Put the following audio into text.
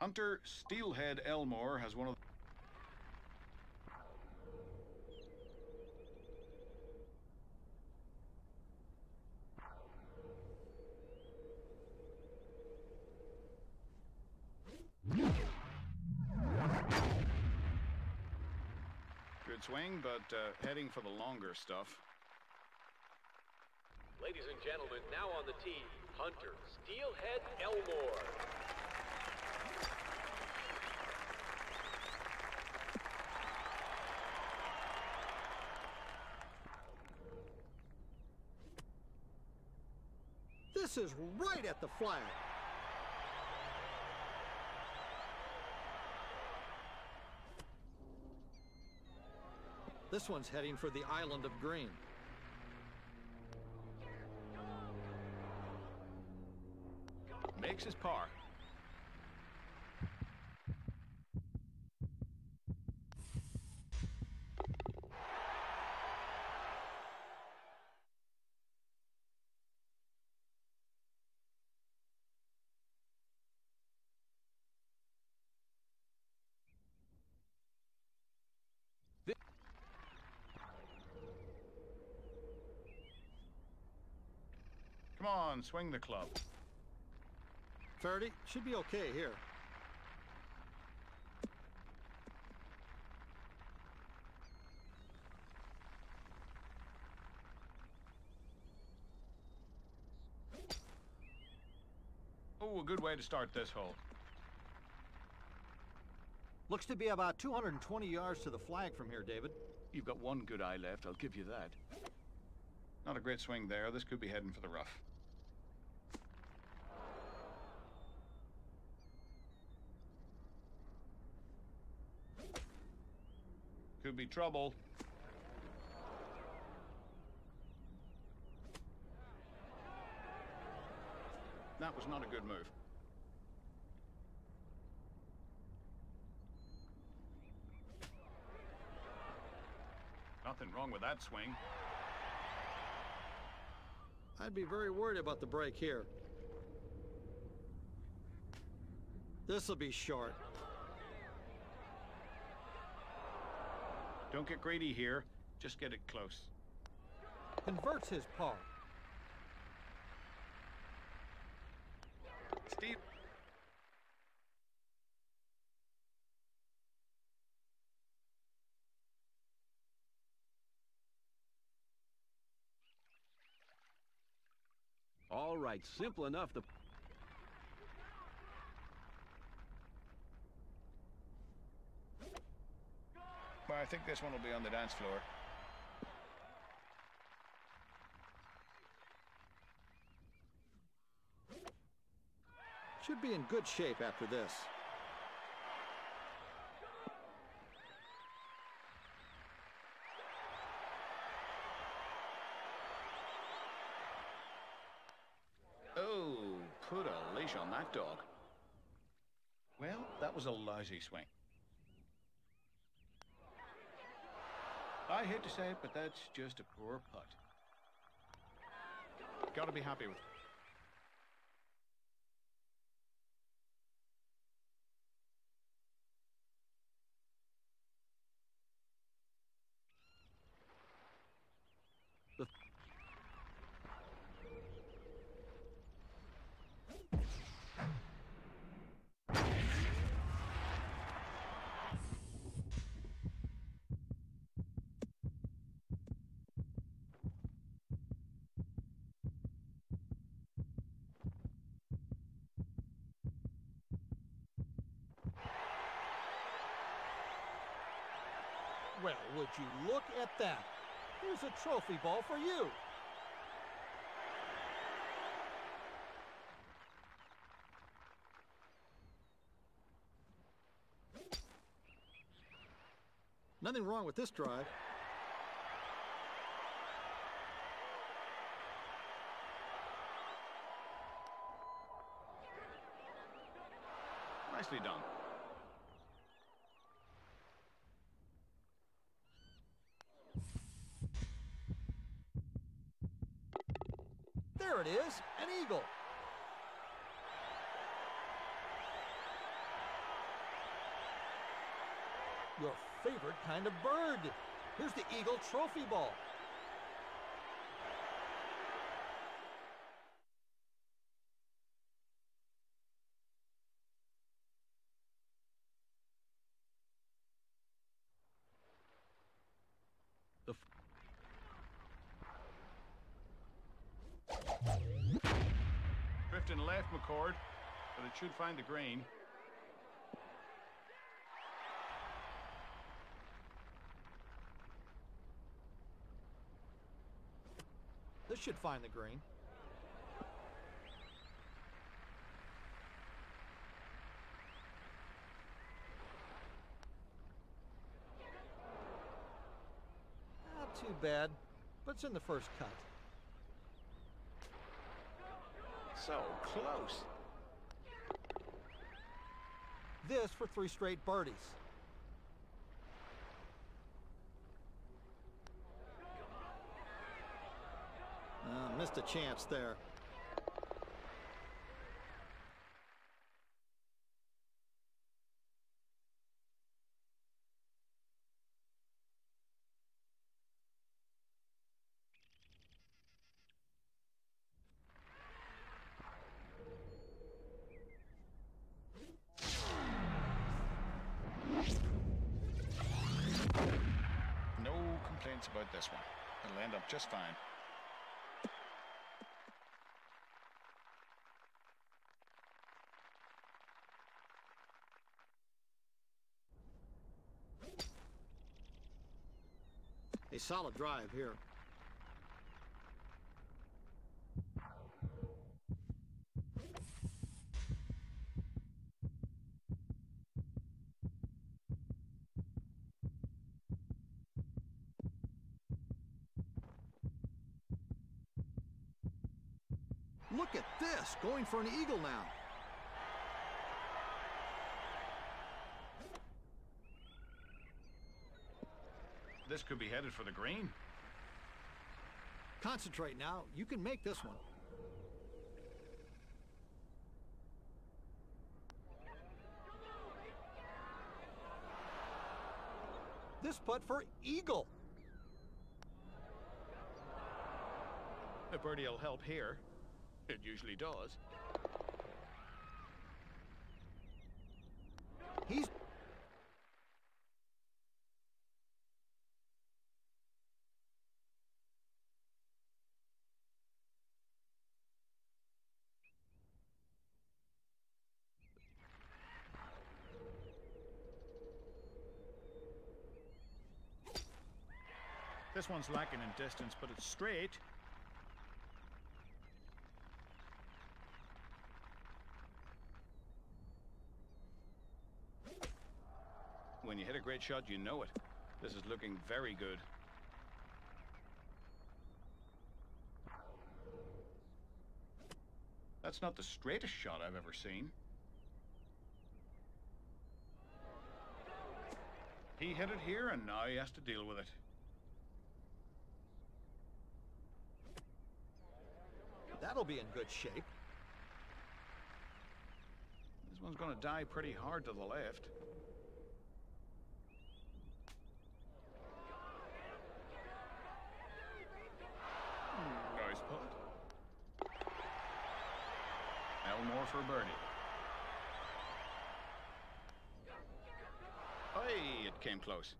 Hunter Steelhead Elmore has one of Good swing, but uh, heading for the longer stuff. Ladies and gentlemen, now on the tee, Hunter Steelhead Elmore. This is right at the flag. This one's heading for the island of green. Makes his par. Come on, swing the club. 30 should be okay here. Oh, a good way to start this hole. Looks to be about 220 yards to the flag from here, David. You've got one good eye left, I'll give you that. Not a great swing there. This could be heading for the rough. Could be trouble. That was not a good move. Nothing wrong with that swing. I'd be very worried about the break here. This'll be short. Don't get greedy here. Just get it close. Converts his par. Steve. All right, simple enough. The I think this one will be on the dance floor. Should be in good shape after this. Oh, put a leash on that dog. Well, that was a lousy swing. I hate to say it, but that's just a poor putt. Got to be happy with it. Well, would you look at that? Here's a trophy ball for you. Nothing wrong with this drive. Nicely done. There it is, an eagle. Your favorite kind of bird. Here's the Eagle Trophy Ball. Drifting left, McCord, but it should find the green. This should find the green. Not too bad, but it's in the first cut. So close. This for three straight birdies. Uh, missed a chance there. About this one. It'll end up just fine. A solid drive here. Look at this, going for an eagle now. This could be headed for the green. Concentrate now. You can make this one. This putt for eagle. A birdie will help here. It usually does. He's This one's lacking in distance, but it's straight. When you hit a great shot, you know it. This is looking very good. That's not the straightest shot I've ever seen. He hit it here, and now he has to deal with it. that'll be in good shape. This one's going to die pretty hard to the left. Nice putt. Elmore for birdie. Hey, it came close.